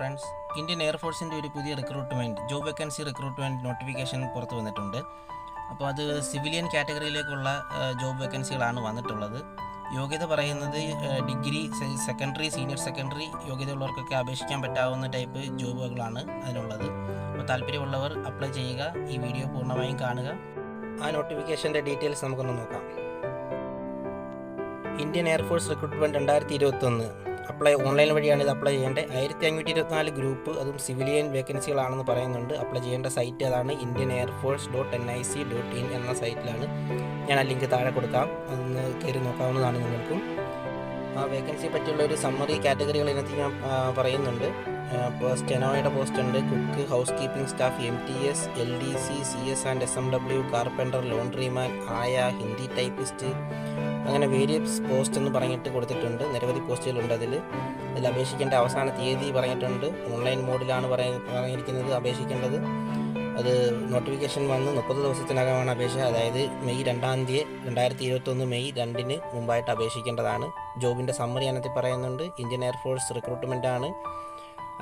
Friends Indian എയർഫോഴ്സിന്റെ ഒരു പുതിയ recruitment job vacancy recruitment notification പുറത്തു വന്നിട്ടുണ്ട്. അപ്പോൾ അത് സിവിലിയൻ കാറ്റഗറിയിലേക്കുള്ള ജോബ് വേക്കൻസികളാണ് വന്നിട്ടുള്ളത്. യോഗ്യത പറയുന്നത് ഡിഗ്രി സെക്കൻഡറി സീനിയർ സെക്കൻഡറി യോഗ്യതയുള്ളവർക്കൊക്കെ അപേക്ഷിക്കാൻ പറ്റാവുന്ന ടൈപ്പ് ജോബുകളാണ് അതിനുള്ളത് അപ്പോൾ താല്പര്യമുള്ളവർ അപ്ലൈ ചെയ്യുക ഈ വീഡിയോ പൂർണമായും കാണുക. ആ നോട്ടിഫിക്കേഷന്റെ ഡീറ്റെയിൽസ് നമുക്കൊന്ന് നോക്കാം. ഇന്ത്യൻ എയർഫോഴ്സ് റിക്രൂട്ട്മെന്റ് രണ്ടായിരത്തി ഇരുപത്തൊന്ന്. അപ്ലൈ ഓൺലൈൻ വഴിയാണ് ഇത് അപ്ലൈ ചെയ്യേണ്ടത്. ആയിരത്തി അഞ്ഞൂറ്റി ഇരുപത്തിനാല് ഗ്രൂപ്പ് അതും സിവിലിയൻ വേക്കൻസികളാണെന്ന് പറയുന്നുണ്ട്. അപ്ലൈ ചെയ്യേണ്ട സൈറ്റ് അതാണ് Indian Air Force dot N I C dot in എന്ന സൈറ്റിലാണ് ഞാൻ ആ ലിങ്ക് താഴെ കൊടുക്കാം. അതൊന്ന് കയറി നോക്കാവുന്നതാണ് നിങ്ങൾക്കും. ആ വേക്കൻസി പറ്റിയുള്ള ഒരു സമ്മറി കാറ്റഗറികൾ ഇതിനകത്ത് ഞാൻ പറയുന്നുണ്ട്. ഇപ്പോൾ സ്റ്റെനോയുടെ പോസ്റ്റ് ഉണ്ട്. Cook house keeping staff M T S L D C C S and S M W carpenter laundryman ആയ ഹിന്ദി ടൈപ്പിസ്റ്റ് അങ്ങനെ വേരിയസ് പോസ്റ്റ് എന്ന് പറഞ്ഞിട്ട് കൊടുത്തിട്ടുണ്ട്. നിരവധി പോസ്റ്റുകളുണ്ട് അതിൽ അതിൽ അപേക്ഷിക്കേണ്ട അവസാന തീയതി പറഞ്ഞിട്ടുണ്ട്. ഓൺലൈൻ മോഡിലാണ് പറഞ്ഞിരിക്കുന്നത് അപേക്ഷിക്കേണ്ടത്. അത് നോട്ടിഫിക്കേഷൻ വന്ന് മുപ്പത് ദിവസത്തിനകമാണ് അപേക്ഷ. അതായത് മെയ് രണ്ടാം തീയതി രണ്ടായിരത്തി ഇരുപത്തൊന്ന് മെയ് രണ്ടിന് മുമ്പായിട്ട് അപേക്ഷിക്കേണ്ടതാണ്. ജോബിന്റെ സമ്മറി അതിനകത്ത് പറയുന്നുണ്ട്. ഇന്ത്യൻ എയർഫോഴ്സ് റിക്രൂട്ട്മെന്റ് ആണ്.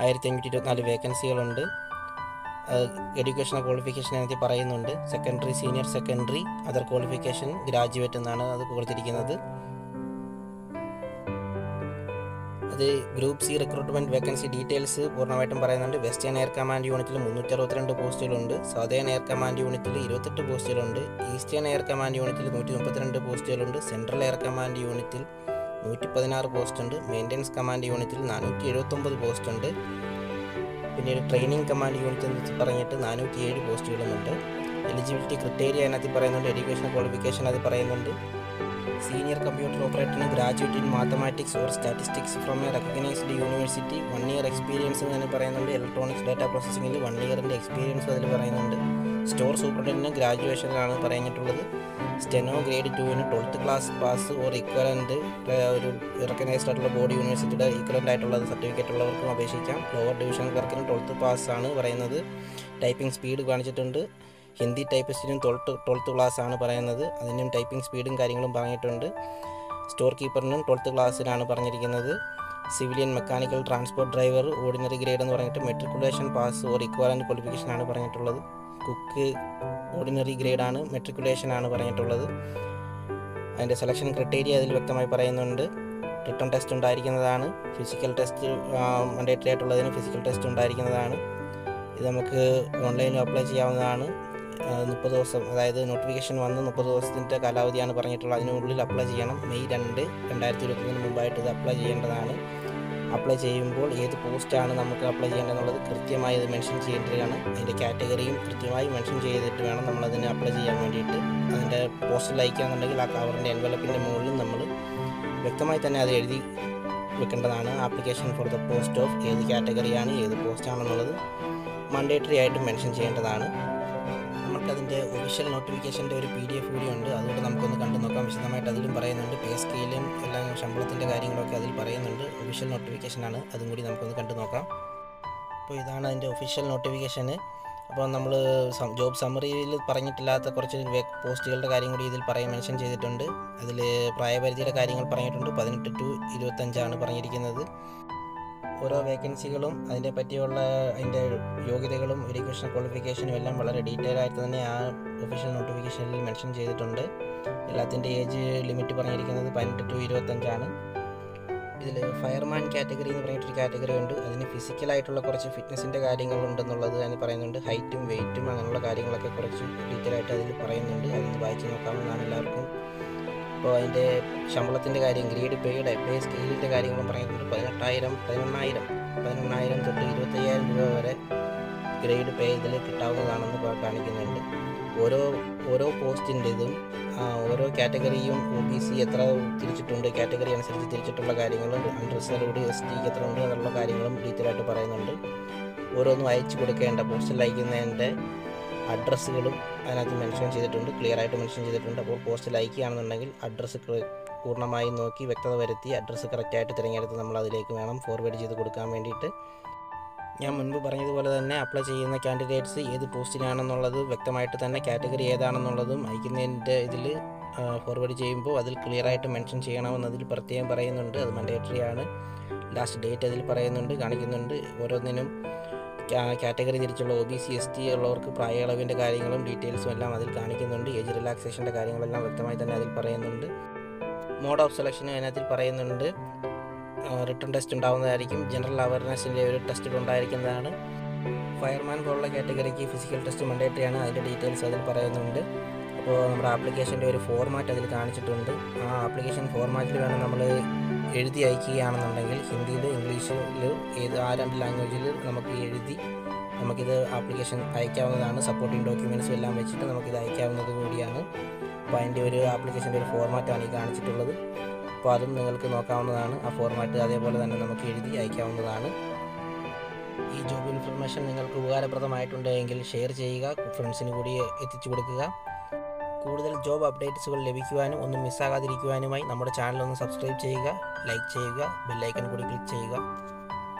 ആയിരത്തി അഞ്ഞൂറ്റി ഇരുപത്തിനാല് വേക്കൻസികളുണ്ട് എഡ്യൂക്കേഷണൽ ക്വാളിഫിക്കേഷൻ അതിനകത്ത് പറയുന്നുണ്ട്. Secondary senior secondary other qualification graduate എന്നാണ് അത് കൊടുത്തിരിക്കുന്നത്. അത് group C recruitment vacancy details പൂർണമായിട്ടും പറയുന്നുണ്ട്. വെസ്റ്റേൺ എയർ കമാൻഡ് യൂണിറ്റിൽ മുന്നൂറ്റി അറുപത്തിരണ്ട് പോസ്റ്റുകളുണ്ട്. സൗതേൺ എയർ കമാൻഡ് യൂണിറ്റിൽ ഇരുപത്തെട്ട് പോസ്റ്റുകളുണ്ട്. ഈസ്റ്റേൺ എയർ കമാൻഡ് യൂണിറ്റിൽ നൂറ്റി മുപ്പത്തിരണ്ട് പോസ്റ്റുകളുണ്ട്. സെൻട്രൽ എയർ കമാൻഡ് യൂണിറ്റിൽ നൂറ്റി പതിനാറ് പോസ്റ്റുണ്ട്. മെയിന്റനൻസ് കമാൻഡ് യൂണിറ്റിൽ നാനൂറ്റി എഴുപത്തൊമ്പത് പോസ്റ്റുണ്ട്. പിന്നീട് ട്രെയിനിങ് കമാൻഡ് യൂണിറ്റ് എന്ന് പറഞ്ഞിട്ട് നാനൂറ്റി ഏഴ് പോസ്റ്റുകളുമുണ്ട്. എലിജിബിലിറ്റി ക്രിറ്റേരിയ അതിനകത്ത് പറയുന്നുണ്ട് എഡ്യൂക്കേഷൻ ക്വാളിഫിക്കേഷൻ അത് പറയുന്നുണ്ട്. Senior computer ഓപ്പറേറ്ററിന് graduate in mathematics or statistics from a recognised university. One year experience എന്ന് പറയുന്നുണ്ട് ഇലക്ട്രോണിക്സ് ഡാറ്റ പ്രോസസ്സിംഗിൽ വൺ ഇയറിന്റെ എക്സ്പീരിയൻസ് അതിൽ പറയുന്നുണ്ട്. സ്റ്റോർ സൂപ്രണ്ടിന് ഗ്രാജുവേഷനിലാണ് പറഞ്ഞിട്ടുള്ളത് സ്റ്റെനോ ഗ്രേഡ് ടുവിന് twelfth class pass or equivalent ഒരു റെക്കഗ്നൈസ്ഡ് ആയിട്ടുള്ള ബോർഡ് യൂണിവേഴ്സിറ്റിയുടെ ഈക്വലന്റ് ആയിട്ടുള്ള സർട്ടിഫിക്കറ്റ് ഉള്ളവർക്കും അപേക്ഷിക്കാം. ലോവർ ഡിവിഷൻകാർക്കിനും ട്വൽത്ത് പാസ് ആണ് പറയുന്നത്. ടൈപ്പിംഗ് സ്പീഡ് കാണിച്ചിട്ടുണ്ട്. ഹിന്ദി ടൈപ്പിസ്റ്റിനും ട്വൽത്ത് ട്വൽത്ത് ക്ലാസ് ആണ് പറയുന്നത്. അതിനും ടൈപ്പിംഗ് സ്പീഡും കാര്യങ്ങളും പറഞ്ഞിട്ടുണ്ട്. സ്റ്റോർ കീപ്പറിനും ട്വൽത്ത് ക്ലാസ്സിനാണ് പറഞ്ഞിരിക്കുന്നത്. Civilian mechanical transport driver ordinary grade എന്ന് പറഞ്ഞിട്ട് matriculation pass or equivalent qualification ആണ് പറഞ്ഞിട്ടുള്ളത്. കുക്ക് ഓർഡിനറി ആണ് മെട്രിക്കുലേഷൻ ആണ് പറഞ്ഞിട്ടുള്ളത്. അതിന്റെ സെലക്ഷൻ ക്രൈറ്റീരിയ അതിൽ വ്യക്തമായി പറയുന്നുണ്ട്. റിട്ടൺ ടെസ്റ്റ് ഉണ്ടായിരിക്കുന്നതാണ്. ഫിസിക്കൽ ടെസ്റ്റ് മണ്ടേറ്ററി ആയിട്ടുള്ളതിന് ഫിസിക്കൽ ടെസ്റ്റ് ഉണ്ടായിരിക്കുന്നതാണ്. ഇത് നമുക്ക് ഓൺലൈനിൽ അപ്ലൈ ചെയ്യാവുന്നതാണ്. മുപ്പത് ദിവസം അതായത് നോട്ടിഫിക്കേഷൻ വന്ന് മുപ്പത് ദിവസത്തിന്റെ കാലാവധിയാണ് പറഞ്ഞിട്ടുള്ളത്. അതിനുള്ളിൽ അപ്ലൈ ചെയ്യണം. മെയ് രണ്ട് രണ്ടായിരത്തി ഇരുപത്തൊന്നിന് മുമ്പായിട്ട് ഇത് അപ്ലൈ ചെയ്യേണ്ടതാണ്. അപ്ലൈ ചെയ്യുമ്പോൾ ഏത് പോസ്റ്റാണ് നമുക്ക് അപ്ലൈ ചെയ്യേണ്ടതെന്നുള്ളത് കൃത്യമായി അത് മെൻഷൻ ചെയ്യേണ്ടതാണ്. അതിന്റെ കാറ്റഗറിയും കൃത്യമായി മെൻഷൻ ചെയ്തിട്ട് വേണം നമ്മളതിന് അപ്ലൈ ചെയ്യാൻ വേണ്ടിയിട്ട്. അതിന്റെ പോസ്റ്റിൽ അയക്കുകയാണെന്നുണ്ടെങ്കിൽ ആ കവറിന്റെ എൻവലപ്പിന്റെ മുകളിൽ നമ്മൾ വ്യക്തമായി തന്നെ അത് എഴുതി വെക്കേണ്ടതാണ്. Application for the post of ഏത് കാറ്റഗറിയാണ് ഏത് പോസ്റ്റാണെന്നുള്ളത് മണ്ടേറ്ററി ആയിട്ട് മെൻഷൻ ചെയ്യേണ്ടതാണ്. നമുക്കതിന്റെ ഒഫീഷ്യൽ നോട്ടിഫിക്കേഷന്റെ ഒരു പി ഡി എഫ് കൂടി ഉണ്ട്. അതുകൊണ്ട് നമുക്കൊന്ന് കണ്ടു നോക്കാം. വിശദമായിട്ട് അതിലും പറയുന്നുണ്ട്. പേ സ്കെയിലും എല്ലാം ശമ്പളത്തിന്റെ കാര്യങ്ങളൊക്കെ അതിൽ പറയുന്നുണ്ട്. ഒഫീഷ്യൽ നോട്ടിഫിക്കേഷനാണ് അതും കൂടി നമുക്കൊന്ന് കണ്ടു നോക്കാം. അപ്പോൾ ഇതാണ് അതിന്റെ ഒഫീഷ്യൽ നോട്ടിഫിക്കേഷന് അപ്പോൾ നമ്മൾ ജോബ് സമ്മറിയിൽ പറഞ്ഞിട്ടില്ലാത്ത കുറച്ച് പോസ്റ്റുകളുടെ കാര്യം കൂടി ഇതിൽ പറയാൻ മെൻഷൻ ചെയ്തിട്ടുണ്ട്. അതിൽ പ്രായപരിധിയുടെ കാര്യങ്ങൾ പറഞ്ഞിട്ടുണ്ട്. പതിനെട്ട് ടു ഇരുപത്തഞ്ചാണ് പറഞ്ഞിരിക്കുന്നത്. ഓരോ വേക്കൻസികളും അതിനെ പറ്റിയുള്ള അതിന്റെ യോഗ്യതകളും എഡ്യൂക്കേഷൻ ക്വാളിഫിക്കേഷനും എല്ലാം വളരെ ഡീറ്റെയിൽ ആയിട്ട് തന്നെ ആ ഒഫീഷ്യൽ നോട്ടിഫിക്കേഷനിൽ മെൻഷൻ ചെയ്തിട്ടുണ്ട്. എല്ലാത്തിന്റെ ഏജ് ലിമിറ്റ് പറഞ്ഞിരിക്കുന്നത് പതിനെട്ട് ടു ഇരുപത്തഞ്ചാണ്. ഇതിൽ ഫയർമാൻ കാറ്റഗറി എന്ന് പറഞ്ഞിട്ടൊരു കാറ്റഗറി ഉണ്ട്. അതിന് ഫിസിക്കലായിട്ടുള്ള കുറച്ച് ഫിറ്റ്നസിന്റെ കാര്യങ്ങളുണ്ടെന്നുള്ളത് അതിന് പറയുന്നുണ്ട്. ഹൈറ്റും വെയിറ്റും അങ്ങനെയുള്ള കാര്യങ്ങളൊക്കെ കുറച്ച് ഡീറ്റെയിൽ ആയിട്ട് അതിൽ പറയുന്നുണ്ട്. അതൊന്ന് വായിച്ച് നോക്കാവുന്നതാണ് എല്ലാവർക്കും. അപ്പോൾ അതിന്റെ ശമ്പളത്തിന്റെ കാര്യം ഗ്രേഡ് പേയുടെ പേ സ്കെയിലിന്റെ കാര്യങ്ങളും പറയുന്നുണ്ട്. പതിനെട്ടായിരം പതിനെണ്ണായിരം പതിനെണ്ണായിരം തൊട്ട് ഇരുപത്തയ്യായിരം രൂപ വരെ ഗ്രേഡ് പേ ഇതിൽ കിട്ടാവുന്നതാണെന്ന് കാണിക്കുന്നുണ്ട്. ഓരോ ഓരോ പോസ്റ്റിന്റെതും ഓരോ കാറ്റഗറിയും ഒ ബി സി എത്ര തിരിച്ചിട്ടുണ്ട് കാറ്റഗറി അനുസരിച്ച് തിരിച്ചിട്ടുള്ള കാര്യങ്ങളും അൺറിസർവ്ഡ് എസ് ടിക്ക് എത്ര ഉണ്ട് എന്നുള്ള കാര്യങ്ങളും ഡീറ്റെയിൽ ആയിട്ട് പറയുന്നുണ്ട്. ഓരോന്നും അയച്ചു കൊടുക്കേണ്ട പോസ്റ്റിൽ അയക്കുന്നതിന്റെ അഡ്രസ്സുകളും അതിനകത്ത് മെൻഷൻ ചെയ്തിട്ടുണ്ട് ക്ലിയർ ആയിട്ട് മെൻഷൻ ചെയ്തിട്ടുണ്ട്. അപ്പോൾ പോസ്റ്റ് ലൈക്ക് ചെയ്യുകയാണെന്നുണ്ടെങ്കിൽ അഡ്രസ്സ് പൂർണമായും നോക്കി വ്യക്തത വരുത്തി അഡ്രസ്സ് കറക്റ്റായിട്ട് തിരഞ്ഞെടുത്ത് നമ്മൾ അതിലേക്ക് വേണം ഫോർവേഡ് ചെയ്ത് കൊടുക്കാൻ വേണ്ടിയിട്ട്. ഞാൻ മുൻപ് പറഞ്ഞതുപോലെ തന്നെ അപ്ലൈ ചെയ്യുന്ന കാൻഡിഡേറ്റ്സ് ഏത് പോസ്റ്റിനാണെന്നുള്ളത് വ്യക്തമായിട്ട് തന്നെ കാറ്റഗറി ഏതാണെന്നുള്ളതും അയക്കുന്നതിന്റെ ഇതിൽ ഫോർവേഡ് ചെയ്യുമ്പോൾ അതിൽ ക്ലിയർ ആയിട്ട് മെൻഷൻ ചെയ്യണമെന്ന് അതിൽ പ്രത്യേകം പറയുന്നുണ്ട്. അത് മണ്ടേറ്ററി ആണ്. ലാസ്റ്റ് ഡേറ്റ് അതിൽ പറയുന്നുണ്ട് കാണിക്കുന്നുണ്ട്. ഓരോന്നിനും കാറ്റഗറി തിരിച്ചുള്ള O B C S T ഉള്ളവർക്ക് പ്രായളവിന്റെ കാര്യങ്ങളും ഡീറ്റെയിൽസും എല്ലാം അതിൽ കാണിക്കുന്നുണ്ട്. ഏജ് റിലാക്സേഷന്റെ കാര്യങ്ങളെല്ലാം വ്യക്തമായി തന്നെ അതിൽ പറയുന്നുണ്ട്. മോഡ് ഓഫ് സെലക്ഷനും അതിനകത്തിൽ പറയുന്നുണ്ട്. റിട്ടേൺ ടെസ്റ്റ് ഉണ്ടാവുന്നതായിരിക്കും. ജനറൽ അവയർനെസ്സിന്റെ ഒരു ടെസ്റ്റ് ഉണ്ടായിരിക്കുന്നതാണ്. ഫയർമാൻ പോലുള്ള കാറ്റഗറിക്ക് ഫിസിക്കൽ ടെസ്റ്റ് മണ്ടേറ്ററിയാണ് അതിന്റെ ഡീറ്റെയിൽസ് അതിൽ പറയുന്നുണ്ട്. അപ്പോൾ നമ്മുടെ ആപ്ലിക്കേഷന്റെ ഒരു ഫോർമാറ്റ് അതിൽ കാണിച്ചിട്ടുണ്ട്. ആ ആപ്ലിക്കേഷൻ ഫോർമാറ്റിൽ വേണം നമ്മൾ എഴുതി അയക്കുകയാണെന്നുണ്ടെങ്കിൽ ഹിന്ദിയിൽ ഇംഗ്ലീഷിൽ ഏത് ആ രണ്ട് ലാംഗ്വേജിൽ നമുക്ക് എഴുതി നമുക്കിത് ആപ്ലിക്കേഷൻ അയക്കാവുന്നതാണ്. സപ്പോർട്ടിങ് ഡോക്യുമെന്റ്സും എല്ലാം വെച്ചിട്ട് നമുക്കിത് അയക്കാവുന്നത് കൂടിയാണ്. അപ്പോൾ അതിന്റെ ഒരു ആപ്ലിക്കേഷന്റെ ഒരു ഫോർമാറ്റാണ് ഈ കാണിച്ചിട്ടുള്ളത്. അപ്പോൾ അതും നിങ്ങൾക്ക് നോക്കാവുന്നതാണ്. ആ ഫോർമാറ്റ് അതേപോലെ തന്നെ നമുക്ക് എഴുതി അയക്കാവുന്നതാണ്. ഈ ജോബ് ഇൻഫർമേഷൻ നിങ്ങൾക്ക് ഉപകാരപ്രദമായിട്ടുണ്ടെങ്കിൽ ഷെയർ ചെയ്യുക ഫ്രണ്ട്സിന് കൂടി എത്തിച്ചു കൊടുക്കുക. കൂടുതൽ ജോബ് അപ്ഡേറ്റ്സുകൾ ലഭിക്കുവാനും ഒന്നും മിസ്സാകാതിരിക്കുവാനുമായി നമ്മുടെ ചാനൽ ഒന്ന് സബ്സ്ക്രൈബ് ചെയ്യുക ലൈക്ക് ചെയ്യുക ബെല്ലൈക്കൺ കൂടി ക്ലിക്ക് ചെയ്യുക.